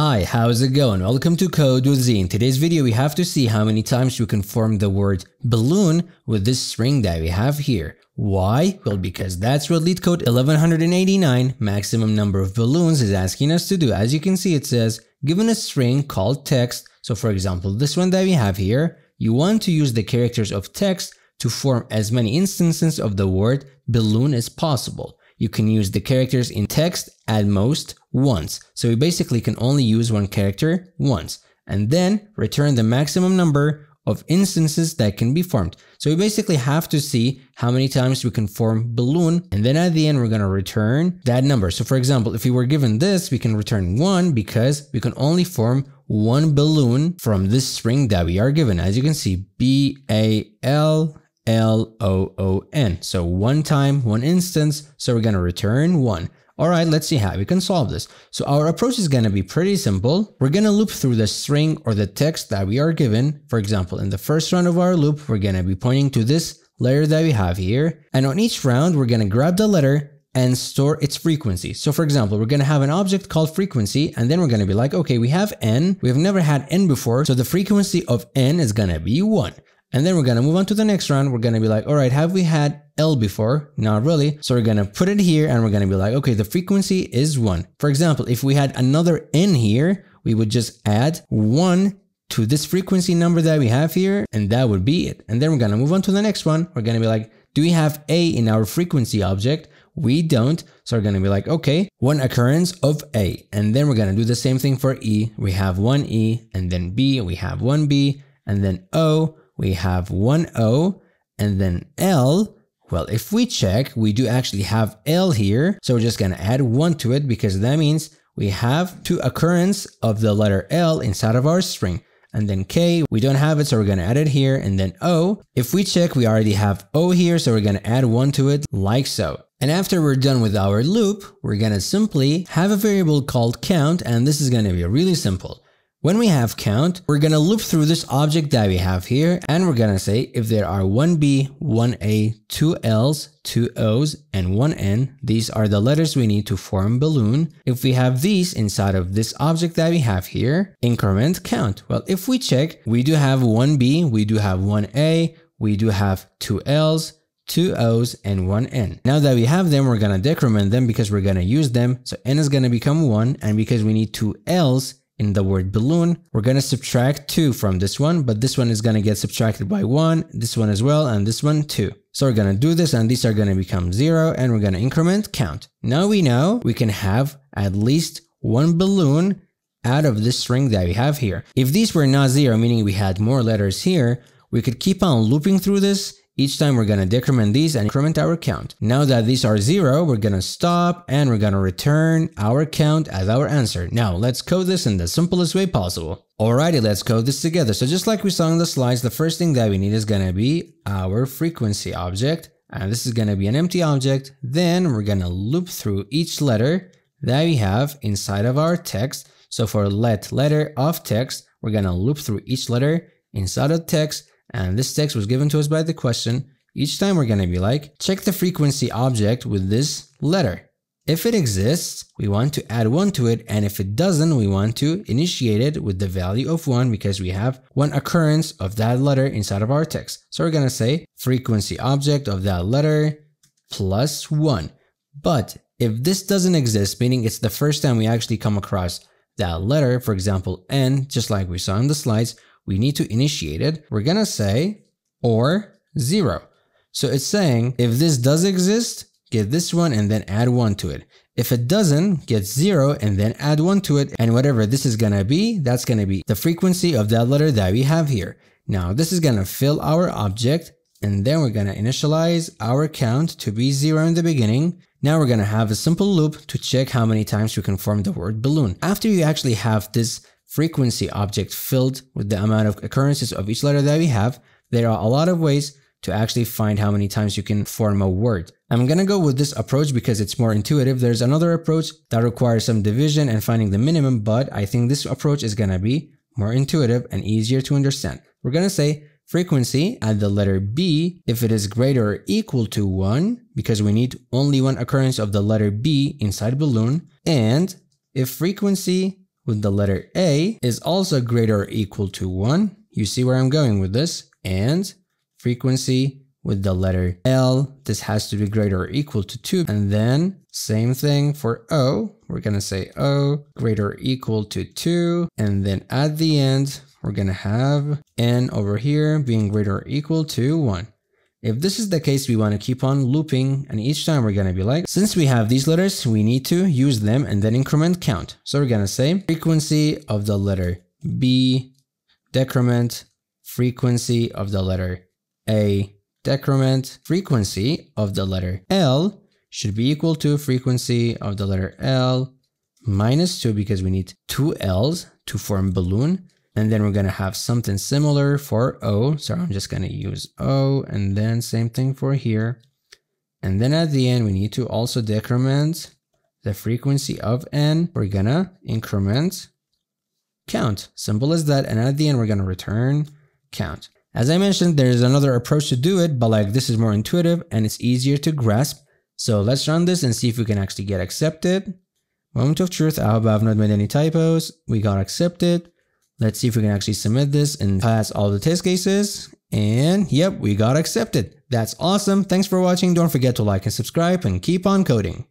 Hi, how's it going? Welcome to Code with Zi. In today's video, we have to see how many times we can form the word balloon with this string that we have here. Why? Well, because that's what LeetCode 1189, maximum number of balloons, is asking us to do. As you can see, it says, given a string called text, so for example, this one that we have here, you want to use the characters of text to form as many instances of the word balloon as possible you can use the characters in text at most once. So we basically can only use one character once and then return the maximum number of instances that can be formed. So we basically have to see how many times we can form balloon and then at the end we're going to return that number. So for example, if we were given this, we can return 1 because we can only form one balloon from this string that we are given. As you can see, B A L L-O-O-N. So one time, one instance, so we're gonna return one. All right, let's see how we can solve this. So our approach is gonna be pretty simple. We're gonna loop through the string or the text that we are given. For example, in the first round of our loop, we're gonna be pointing to this letter that we have here. And on each round, we're gonna grab the letter and store its frequency. So for example, we're going to have an object called frequency and then we're going to be like, okay, we have n, we've never had n before, so the frequency of n is going to be 1. And then we're gonna move on to the next round. We're gonna be like, all right, have we had L before? Not really. So we're gonna put it here and we're gonna be like, okay, the frequency is one. For example, if we had another N here, we would just add one to this frequency number that we have here, and that would be it. And then we're gonna move on to the next one. We're gonna be like, do we have A in our frequency object? We don't. So we're gonna be like, okay, one occurrence of A. And then we're gonna do the same thing for E. We have one E, and then B, we have one B, and then O, we have one O and then L. Well, if we check, we do actually have L here. So we're just going to add one to it because that means we have two occurrence of the letter L inside of our string. And then K, we don't have it, so we're going to add it here. And then O, if we check, we already have O here, so we're going to add one to it like so. And after we're done with our loop, we're going to simply have a variable called count, and this is going to be really simple. When we have count, we're gonna loop through this object that we have here and we're gonna say if there are 1B, 1A, 2 L's, 2 O's, and 1 N, these are the letters we need to form balloon. If we have these inside of this object that we have here, increment count. Well, if we check, we do have 1B, we do have 1A, we do have 2 L's, two O's and one N. Now that we have them, we're gonna decrement them because we're gonna use them. So N is gonna become one and because we need two L's, in the word balloon. We're going to subtract 2 from this one, but this one is going to get subtracted by 1, this one as well, and this one too. So we're going to do this and these are going to become 0 and we're going to increment count. Now we know we can have at least one balloon out of this string that we have here. If these were not 0, meaning we had more letters here, we could keep on looping through this each time we're gonna decrement these and increment our count. Now that these are zero, we're gonna stop and we're gonna return our count as our answer. Now let's code this in the simplest way possible. Alrighty, let's code this together. So just like we saw in the slides, the first thing that we need is gonna be our frequency object. And this is gonna be an empty object. Then we're gonna loop through each letter that we have inside of our text. So for let letter of text, we're gonna loop through each letter inside of text and this text was given to us by the question. Each time we're going to be like, check the frequency object with this letter. If it exists, we want to add 1 to it, and if it doesn't, we want to initiate it with the value of 1 because we have one occurrence of that letter inside of our text. So we're going to say frequency object of that letter plus 1. But if this doesn't exist, meaning it's the first time we actually come across that letter, for example, n, just like we saw in the slides, we need to initiate it, we're gonna say or zero. So it's saying if this does exist, get this one and then add one to it. If it doesn't, get zero and then add one to it. And whatever this is gonna be, that's gonna be the frequency of that letter that we have here. Now this is gonna fill our object and then we're gonna initialize our count to be zero in the beginning. Now we're gonna have a simple loop to check how many times we can form the word balloon. After you actually have this frequency object filled with the amount of occurrences of each letter that we have, there are a lot of ways to actually find how many times you can form a word. I'm gonna go with this approach because it's more intuitive. There's another approach that requires some division and finding the minimum, but I think this approach is gonna be more intuitive and easier to understand. We're gonna say frequency at the letter B if it is greater or equal to 1 because we need only one occurrence of the letter B inside balloon and if frequency with the letter A is also greater or equal to 1. You see where I'm going with this? And frequency with the letter L, this has to be greater or equal to 2. And then same thing for O, we're going to say O greater or equal to 2. And then at the end, we're going to have N over here being greater or equal to 1. If this is the case, we want to keep on looping and each time we're going to be like, since we have these letters, we need to use them and then increment count. So we're going to say frequency of the letter B, decrement, frequency of the letter A, decrement, frequency of the letter L should be equal to frequency of the letter L minus 2 because we need two L's to form balloon and then we're going to have something similar for O. So I'm just going to use O and then same thing for here. And then at the end, we need to also decrement the frequency of N. We're going to increment count. Simple as that. And at the end, we're going to return count. As I mentioned, there's another approach to do it, but like this is more intuitive and it's easier to grasp. So let's run this and see if we can actually get accepted. Moment of truth, I hope I've not made any typos. We got accepted. Let's see if we can actually submit this and pass all the test cases. And yep, we got accepted. That's awesome. Thanks for watching. Don't forget to like and subscribe and keep on coding.